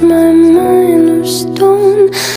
my mind of stone.